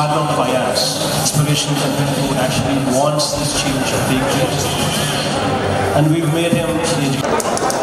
Background of IAS, inspirational content who actually wants this change to take place. And we've made him the.